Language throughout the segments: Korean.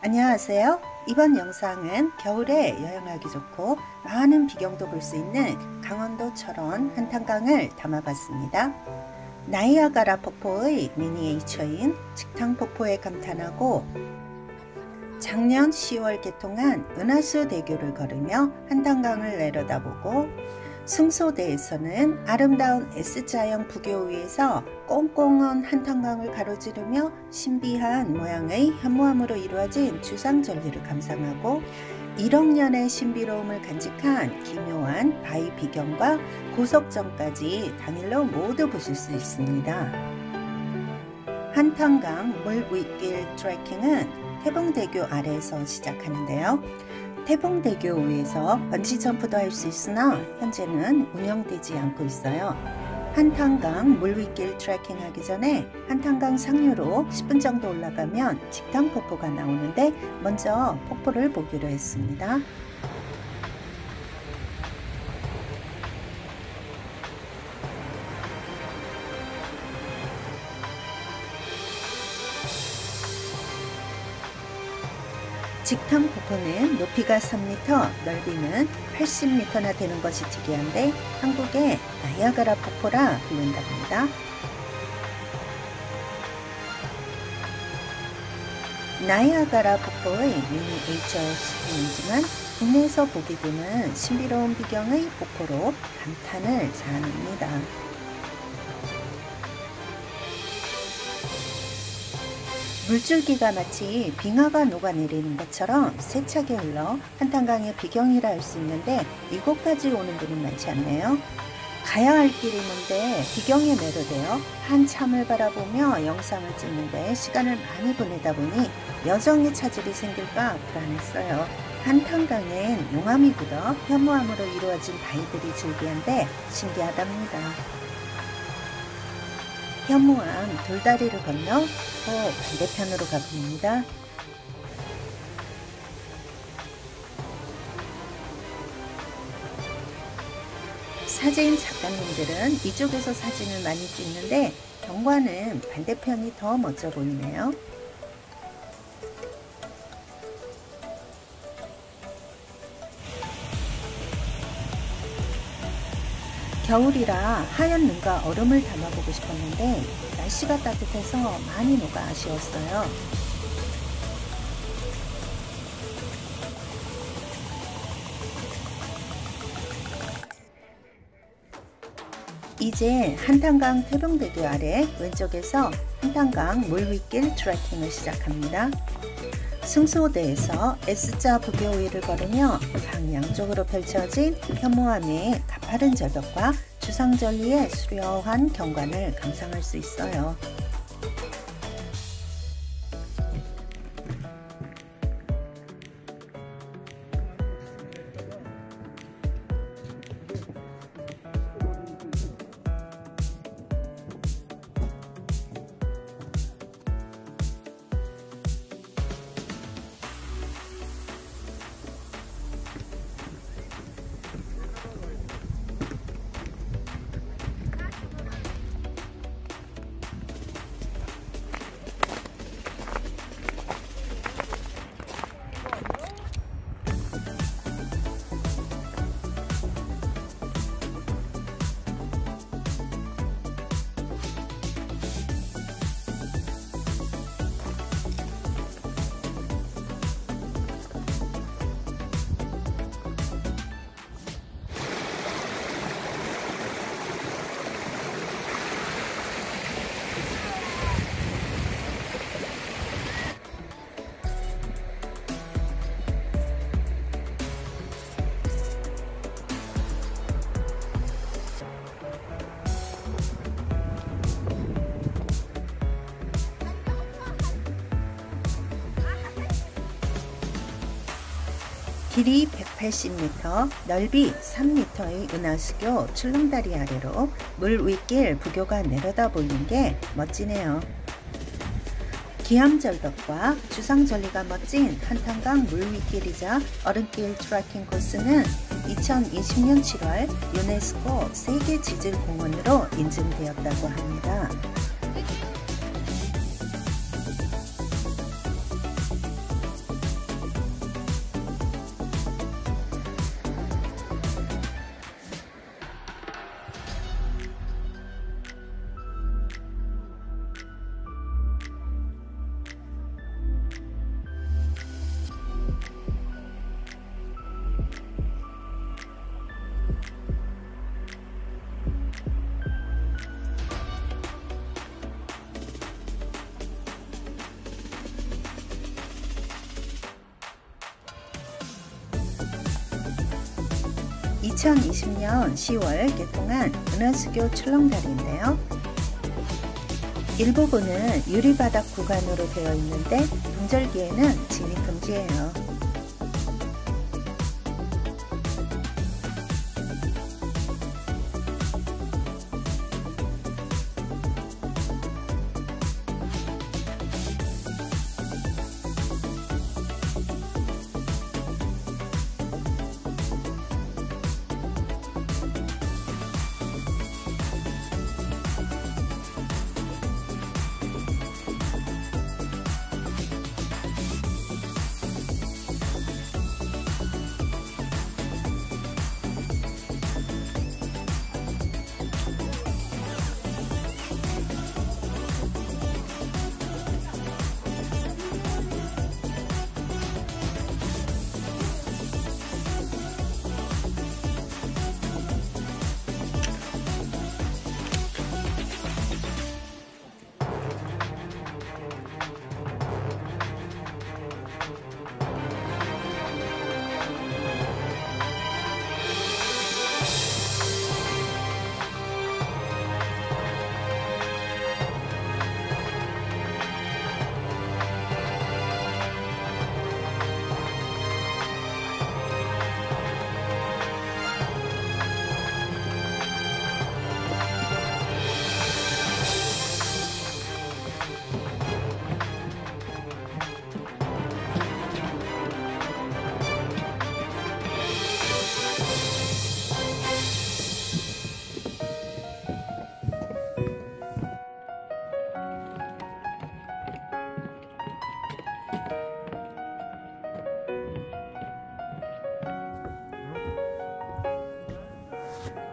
안녕하세요. 이번 영상은 겨울에 여행하기 좋고 많은 비경도 볼 수 있는 강원도 철원 한탄강을 담아봤습니다. 나이아가라 폭포의 미니에이처인 직탕 폭포에 감탄하고 작년 10월 개통한 은하수 대교를 걸으며 한탄강을 내려다보고 승소대에서는 아름다운 S자형 부교 위에서 꽁꽁한 한탄강을 가로지르며 신비한 모양의 현무암으로 이루어진 주상절리를 감상하고 1억 년의 신비로움을 간직한 기묘한 바위 비경과 고속정까지 당일로 모두 보실 수 있습니다. 한탄강 물 윗길 트레킹은 태봉대교 아래에서 시작하는데요. 태봉대교 위에서 번지점프도 할 수 있으나 현재는 운영되지 않고 있어요. 한탄강 물윗길 트레킹 하기 전에 한탄강 상류로 10분 정도 올라가면 직탕 폭포가 나오는데 먼저 폭포를 보기로 했습니다. 직탕 폭포는 높이가 3m, 넓이는 80m나 되는 것이 특이한데 한국의 나이아가라 폭포라 불린답니다. 나이아가라 폭포의 미니 HRSP이지만 국내에서 보기 드문 신비로운 비경의 폭포로 감탄을 자아냅니다. 물줄기가 마치 빙하가 녹아내리는 것처럼 세차게 흘러 한탄강의 비경이라 할 수 있는데 이곳까지 오는 분은 많지 않네요. 가야 할 길이 있는데 비경에 매료되어 한참을 바라보며 영상을 찍는데 시간을 많이 보내다 보니 여정의 차질이 생길까 불안했어요. 한탄강엔 용암이 굳어 현무암으로 이루어진 바위들이 즐비한데 신기하답니다. 현무암 돌다리를 건너 또 반대편으로 가봅니다. 사진 작가님들은 이쪽에서 사진을 많이 찍는데 경관은 반대편이 더 멋져 보이네요. 겨울이라 하얀 눈과 얼음을 담아보고 싶었는데 날씨가 따뜻해서 많이 녹아 아쉬웠어요. 이제 한탄강 태봉대교 아래 왼쪽에서 한탄강 물윗길 트레킹을 시작합니다. 승소대에서 S자 부교 위를 걸으며 강 양쪽으로 펼쳐진 현무암의 가파른 절벽과 주상절리의 수려한 경관을 감상할 수 있어요. 길이 180m, 넓이 3m의 은하수교 출렁다리 아래로 물 윗길 부교가 내려다 보이는 게 멋지네요. 기암절벽과 주상절리가 멋진 한탄강 물 윗길이자 얼음길 트레킹 코스는 2020년 7월 유네스코 세계지질공원으로 인증되었다고 합니다. 2020년 10월 개통한 은하수교 출렁다리인데요. 일부분은 유리바닥 구간으로 되어 있는데 동절기에는 진입 금지예요.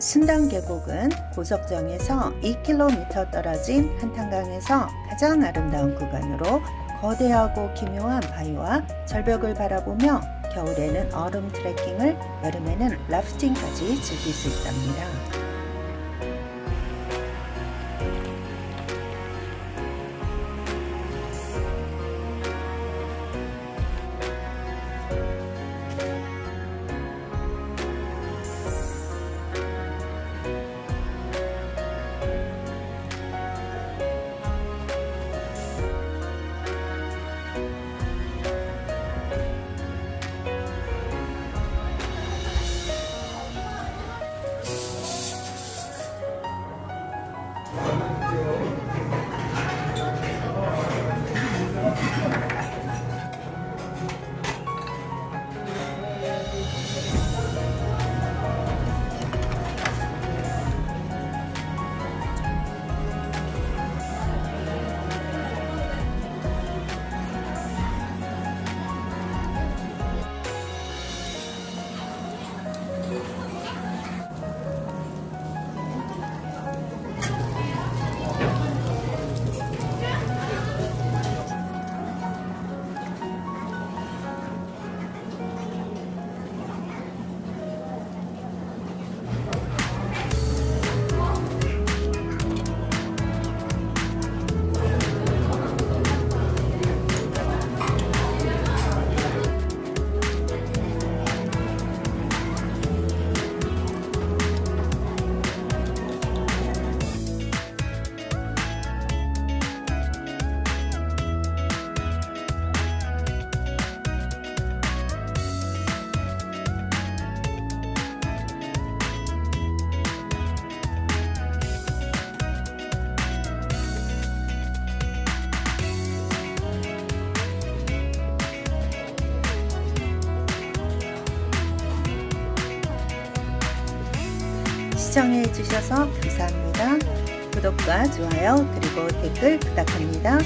순당 계곡은 고석정에서 2km 떨어진 한탄강에서 가장 아름다운 구간으로 거대하고 기묘한 바위와 절벽을 바라보며 겨울에는 얼음 트레킹을, 여름에는 라프팅까지 즐길 수 있답니다. 시청해 주셔서 감사합니다. 구독과 좋아요 그리고 댓글 부탁합니다.